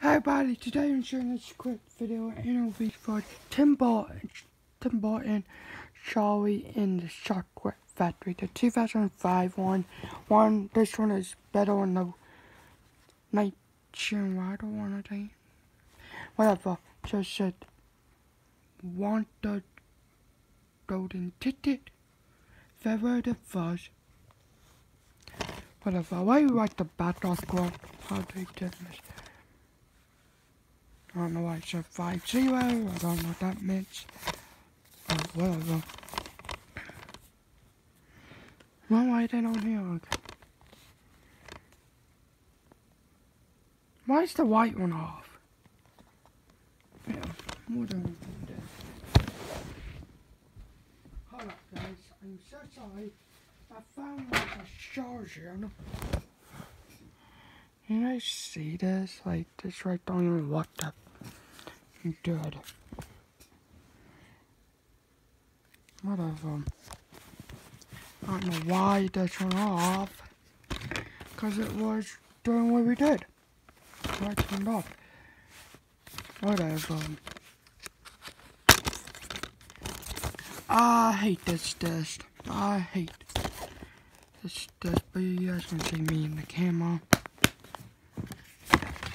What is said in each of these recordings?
Hi everybody, today I'm showing this quick video interview for Tim Burton, Tim Charlie in the Chocolate Factory, the 2005 one. One, this one is better than the Nationwide one, I think. Whatever, just said, want the golden ticket, feather the fuzz. Whatever, why you like the battle squad? How they did this. I don't know why it said 5 0. I don't know what that means. But oh, whatever. Well, why they don't hear? Why is the white one off? Yeah, than that. Hold up, guys. I'm so sorry. I found like a charger. You guys see this? Like, this right don't even look that good. Whatever. I don't know why this went off. Because it was doing what we did. So I turned off. Whatever. I hate this test. I hate this test, but you guys can see me in the camera.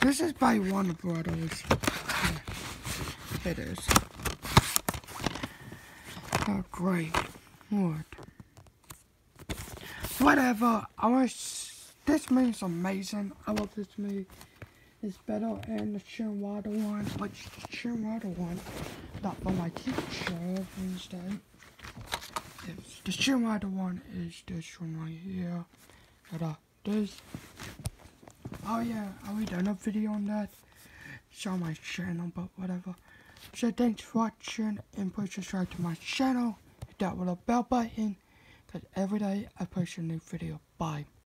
This is by Warner Brothers. It is. Oh, great. What? Whatever. I wish this movie's amazing. I love this movie. It's better than the Gene Wilder one, which the Gene Wilder one, not for my teacher instead. It's, the Gene Wilder one is this one right here. But, uh, this Oh yeah, I already done a video on that. It's on my channel, but whatever. So thanks for watching and please subscribe to my channel. Hit that little bell button. Because every day I post a new video. Bye.